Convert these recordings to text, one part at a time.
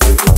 you.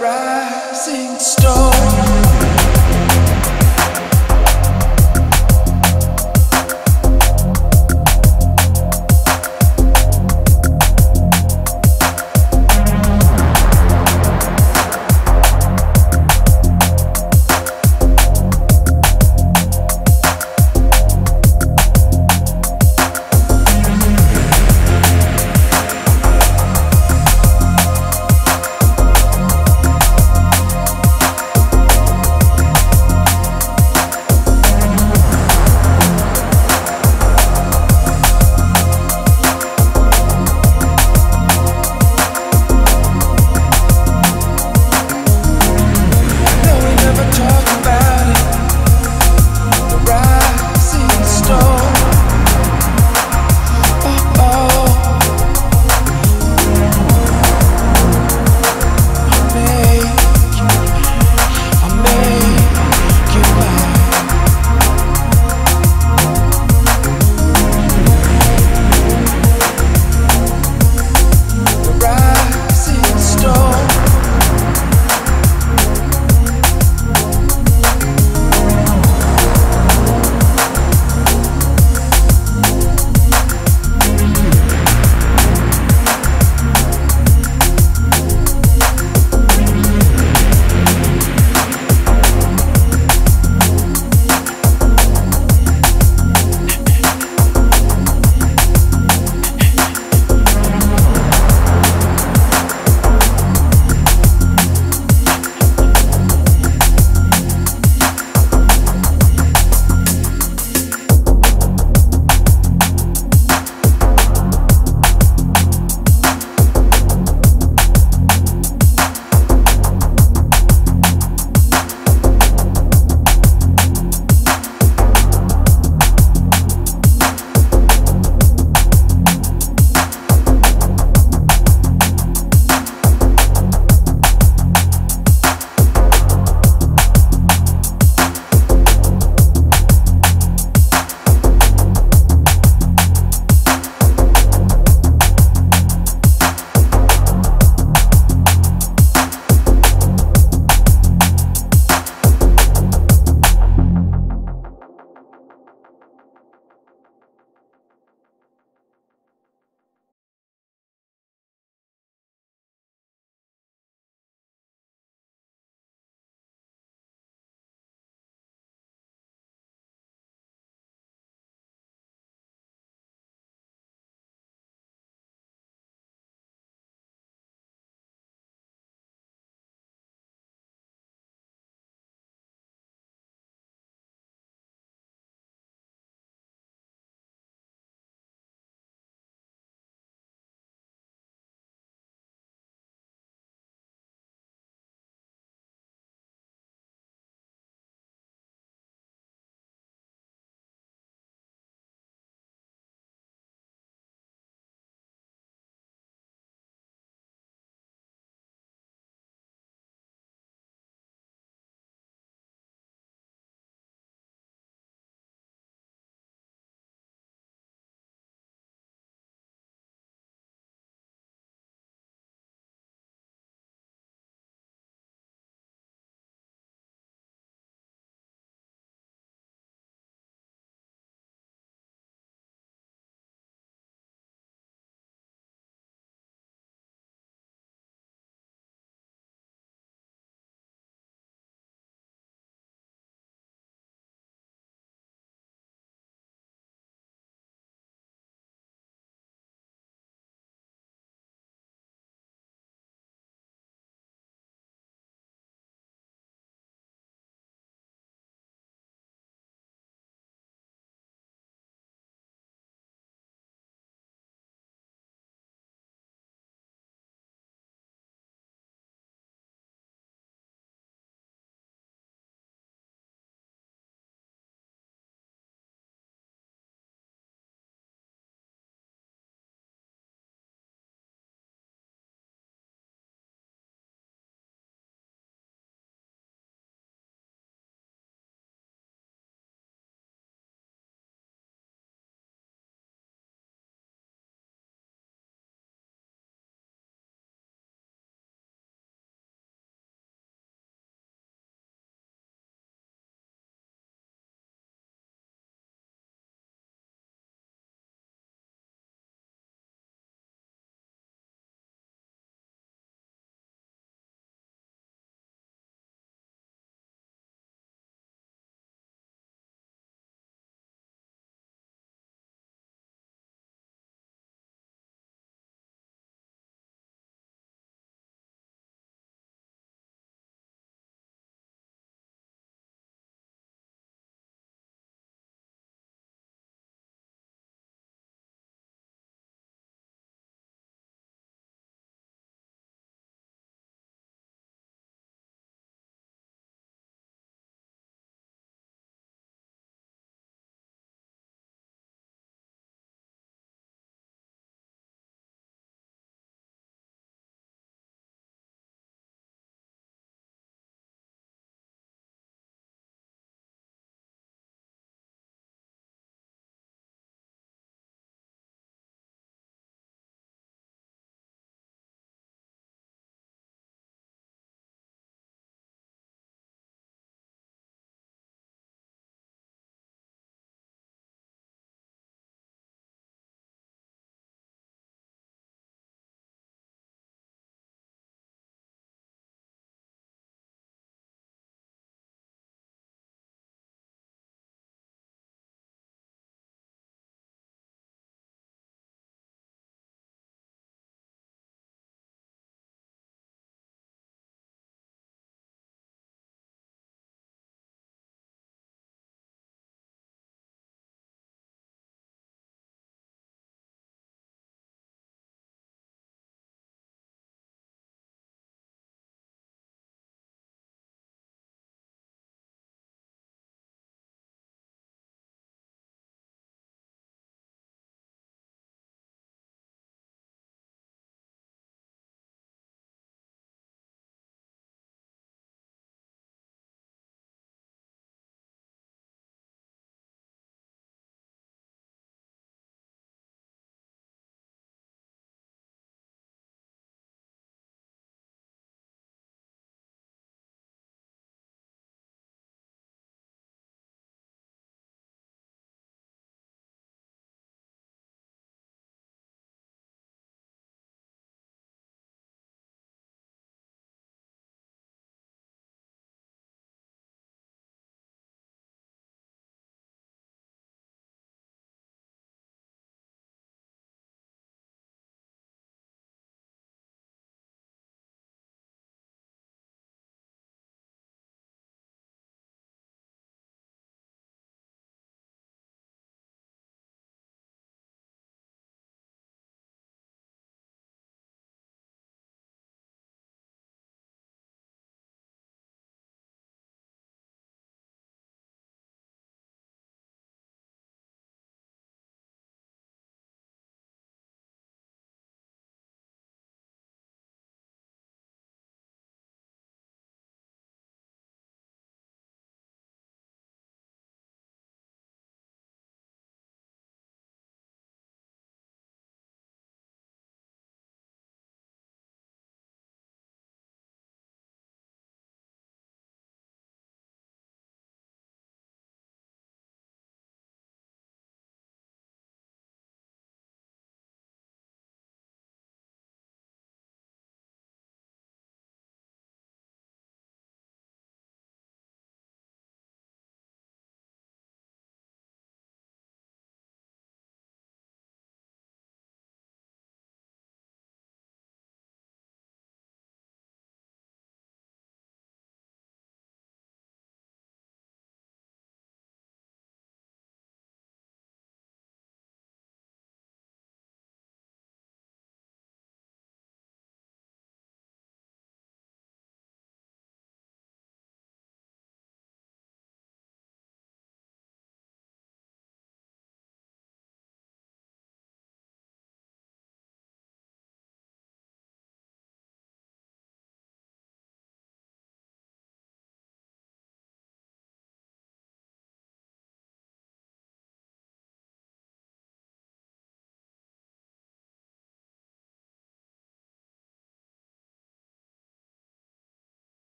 Rising star.